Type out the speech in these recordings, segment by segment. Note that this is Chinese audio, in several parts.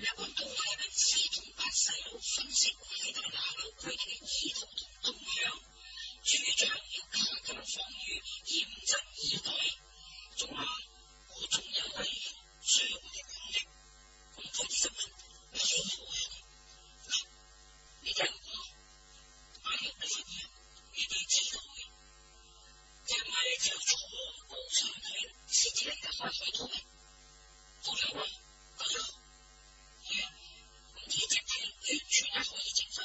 有个团队知同八细路分析喺度哪有佢哋嘅意图同动向，主张要加强防御，严阵以待。仲有我仲有第需要我哋反应，咁开始行动，乜嘢啊。你听我，我有，你哋知道，就系要确保长尾先至能够开始嘅。好啦。去年是我一亲自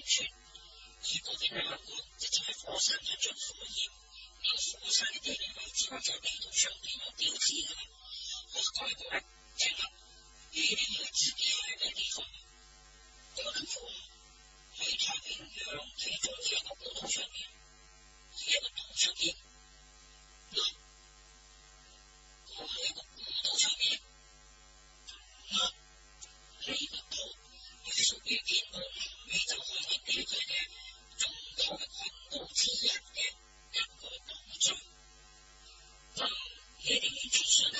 而嗰人两个直接喺火山上火焰呢个火山嘅地理位置在地图上面有标记嘅我讲一讲听下地点有几点嘅地方我能火啊喺太平洋其中一个古道上面一个岛上边我喺一个古道上面嗱呢个属于天หก20โวลต์ของข物之一的一ใหม่ปีที่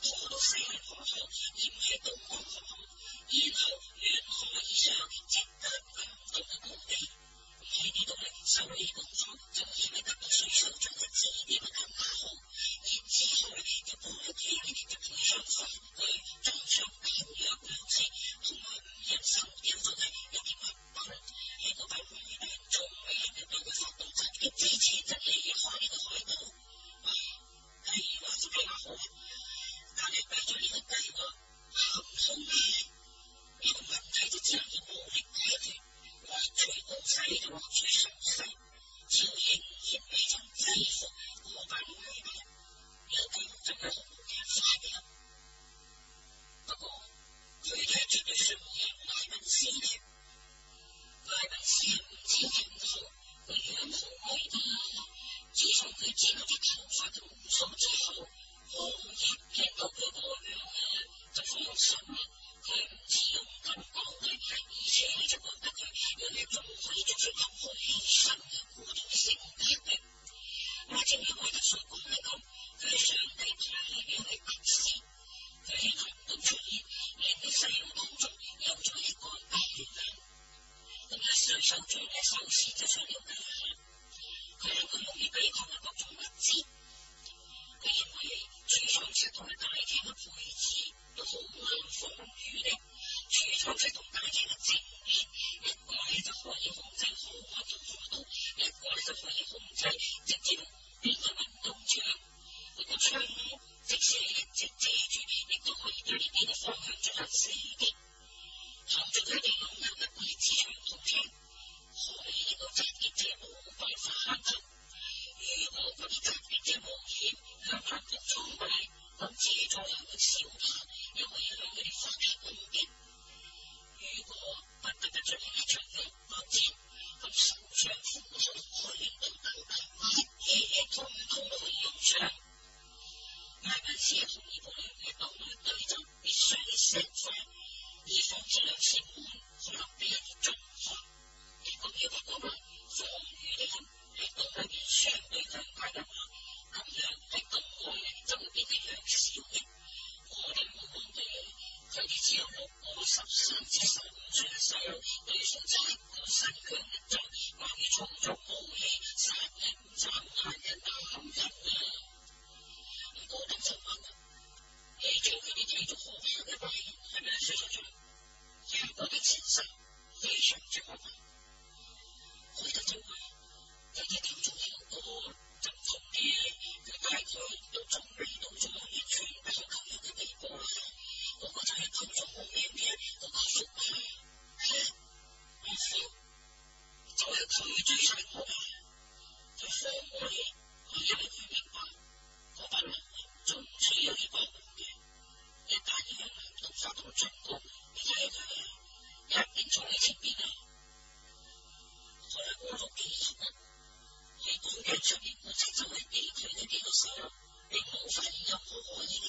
拖到西域河口而唔系东港河口然后沿河以上即刻流動嘅土地喺呢度咧修理工厂就以为得到水手长嘅指点啊更加好然之后咧就过咗几年就配相法具装上减弱粮食同埋唔人受表做为一啲物品喺批回中仲人令到佢发动袭击之前就离开呢个海岛有好嘅發嘅。不過佢哋係絕對信任賴文斯嘅，賴文斯係唔知人好。佢樣好威噶，自從佢剪咗啲頭髮同鬍鬚之後，紅葉見到佢個樣啊，就放心啦。佢唔似勇敢剛毅，而且你就覺得佢原來仲可以做出任何犧牲嘅果斷性格嘅。或者因為特殊功嚟講，佢係上帝派嚟嘅特使，佢喺行動出現，令到世人当中有咗一個不一樣。咁一雙手掌嘅手勢就想了解下，佢係佢容易抵抗嘅各種物資。佢認為儲藏室同埋大廳嘅配置都好难防御咧，处处出同大家嘅正面，一个咧就可以控制好运同好刀，一个咧就可以控制直接俾佢运动枪，嗰、个窗咧即使你一直遮住，亦都可以对呢边嘅方向进行射击。后续佢哋拥有一把自长步枪，可以令到袭击者冇办法反击。如果嗰啲袭击者冒险向反击装备，咁自助又会少啲。又可以向佢哋发起攻击。如果不得不進行一場肉搏戰，咁手槍、斧頭、開元刀等等，乜嘢通通都可以用上。艾文斯同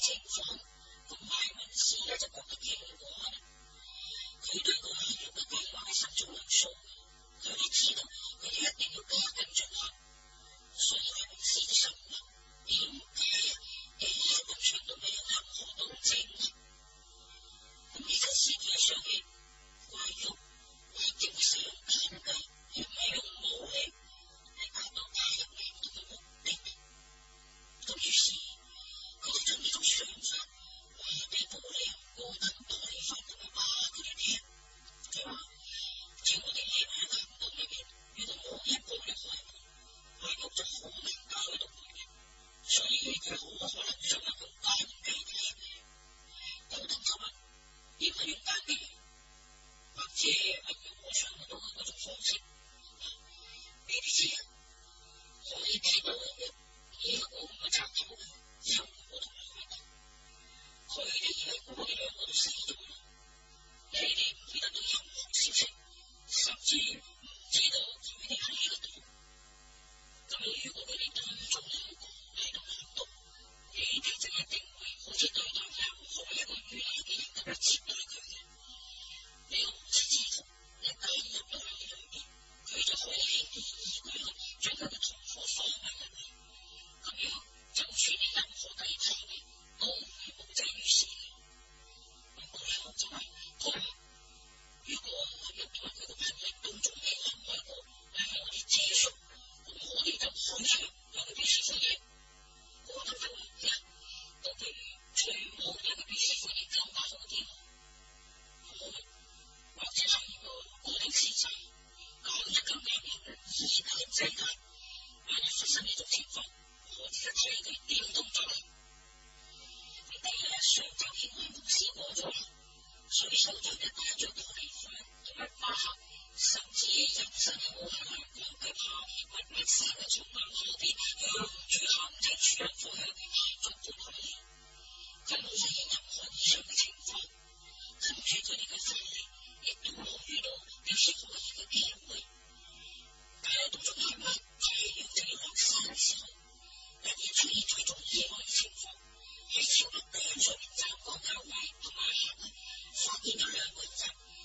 情况咁艾文斯咧就觉得奇怪佢对个系统嘅计划系十种人数佢都知道佢哋一定要加紧进行所以佢唔知就想问点解基本上都未有任何动静咁而家事体上嘅怪玉一定会使用电计而唔系用武器嚟达到加入嘅嘅目的咁于是佢就將呢種想法話俾布里奧登代法同埋巴佢哋聽。佢話：只要我哋夜晚喺岩洞裏邊，如果冇一个人開門，怪玉甚至人生冇可能过得好，物物生嘅充满好边，向住陷阱上方向点行，逐步去。佢冇发现任何异常嘅情况，跟住佢哋嘅训练，亦都冇遇到有些可嘅机会。但系动作慢慢，就系要就要落山嘅时候，突然出现最一种意外嘅情况，喺小路边出面站岗嘅位同埋行去，发现咗两个人。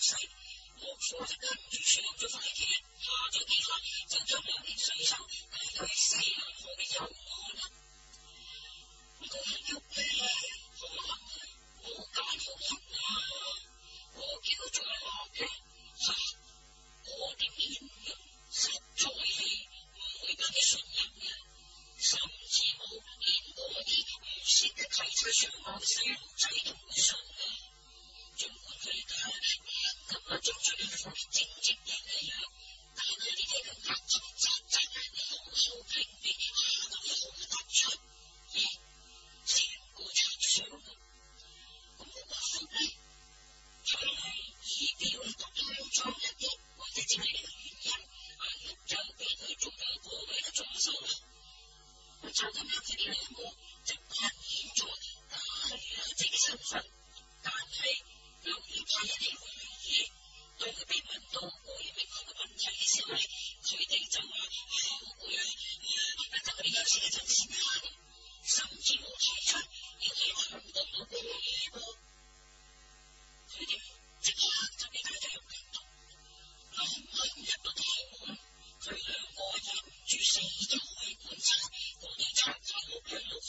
洗我就跟住上咗快车下咗几下就将两件水手睇去系死人好嘅幽我啦呢个喐咩可能系我拣好人啊我叫做男嘅系我啲面实在系唔会俾你信任嘅甚至冇连啲唔识嘅睇车上我嘅细路仔都尽管费解跟我做最一副、最积极的样，但系你啲咁嘅做，真真系你好。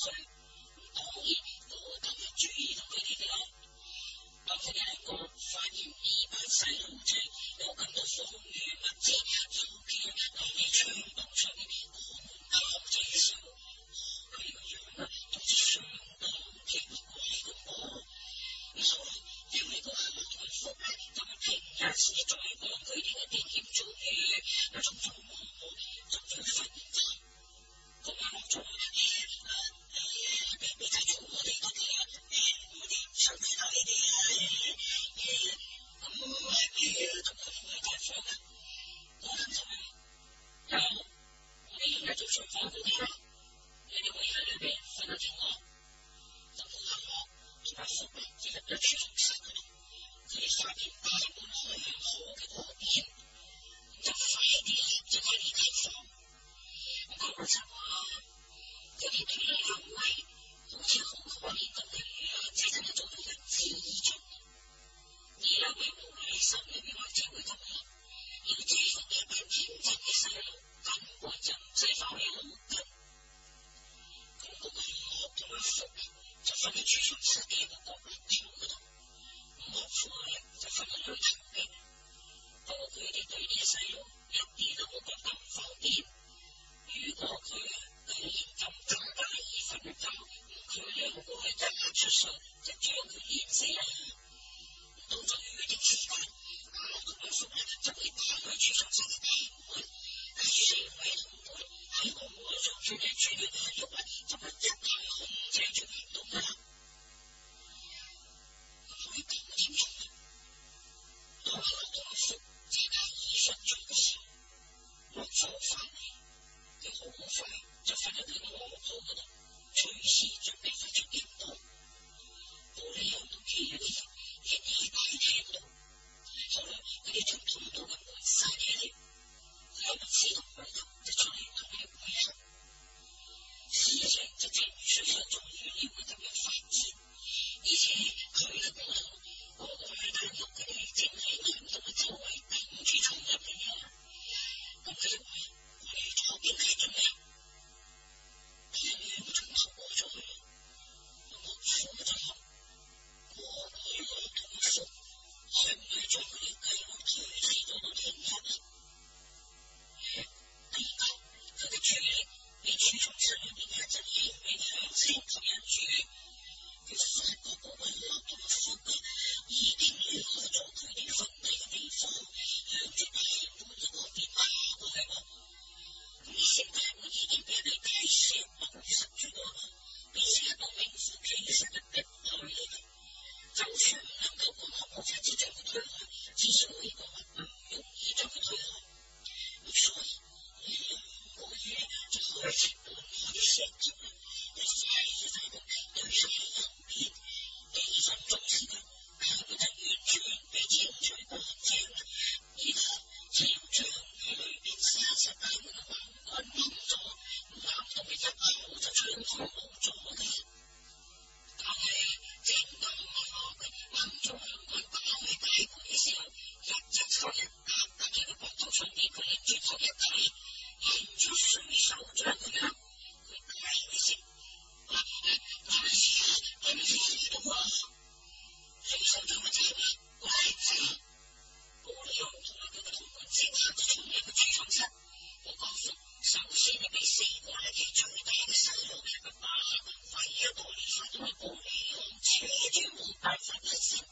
当然我就要注意到佢哋嘅啦当佢哋两个发现呢班细路仔有咁多防御物资尤其喺啲墙度上面佢哋對啲細路一啲都冇覺得唔方便。如果佢居然咁咁大意瞓覺，佢兩個一日出水就將佢淹死啦。到咗預定時間，我同阿叔咧就會打開儲藏室嘅大門，四位同伴喺我外牆上嘅柱嘅大肉啊，就會一下控制住唔到候，我做翻嚟，佢好快就瞓喺佢個臥鋪嗰度，隨時準備發出警報。玻璃有冇其餘嘅人？亦喺大廳度，後來佢哋將通道嘅門閂起嚟，有人知道門口就出嚟同佢會合，我就暢通無阻嘅。但系正当我攞佢掹咗兩棍打開大門嘅时候，一隻手一搭搭喺個膊頭上边，佢擰轉頭一睇，認出水手長嘅樣，佢大一聲：啊啊！大師啊，係咪喺度啊？水手長嘅仔，乖仔，布里奧同佢嘅同伴即刻就衝入個儲藏室，首先你被四個力氣最大嘅細路嘅把咁快一個連發到去布里奧，扯住冇辦法甩身。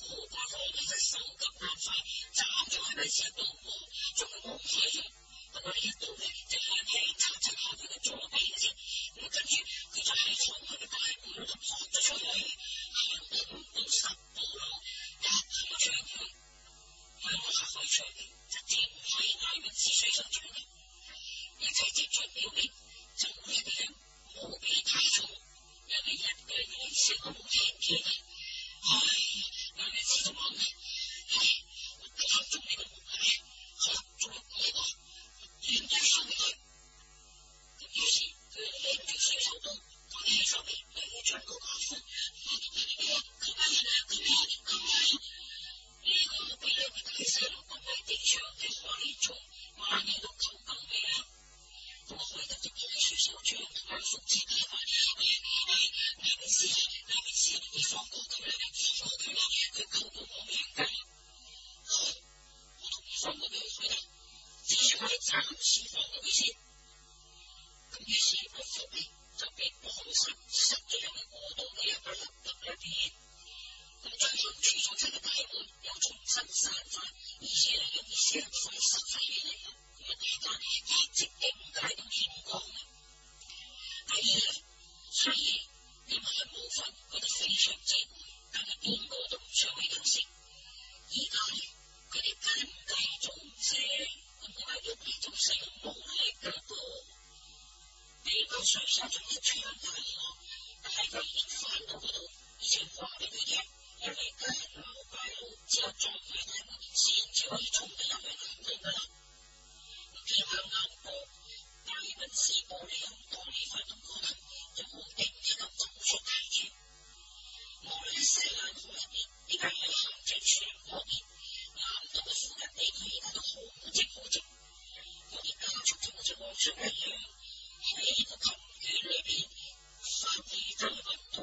我個哥嘅隻手急眼快，斩咗喺度石度喎，仲冇開咗。不過呢一跪喺地上嘅可憐蟲，萬嘢都求救命啊！我開得就見水手長同阿叔之間話：唉唉，艾文斯，艾文斯，你放過佢啦，放過佢啦，佢救到我命㗎！好，我同你放過佢去啦，至少我哋暫時放過佢先。咁於是阿叔咧就被綁實，塞咗入去過道嘅一個凹凸裏邊。咁最後儲藏室嘅大門又重新閂翻，而且咧用石塊塞翻起嚟啦。咁啊，大家一直頂街到天光啊！第二日，雖然你晚冇瞓，覺得非常之攰，但係邊個都唔想去休息。而家，佢哋更繼續唔醒，咁我係喐嚟做細路冇力噶噃。呢個水手仲一場大浪，但係佢已經翻到嗰度，而且話俾佢聽。因为大佬只有撞埋大门先至可以冲到入去噶啦只要向南部大奔士玻璃当你发动过头就冇定一个走出大嘅无论喺西南方入边点解喺行政树林边南度嘅附近你区而都好直好直我啲加速通好似往出一样喺个琴卷里边发现就到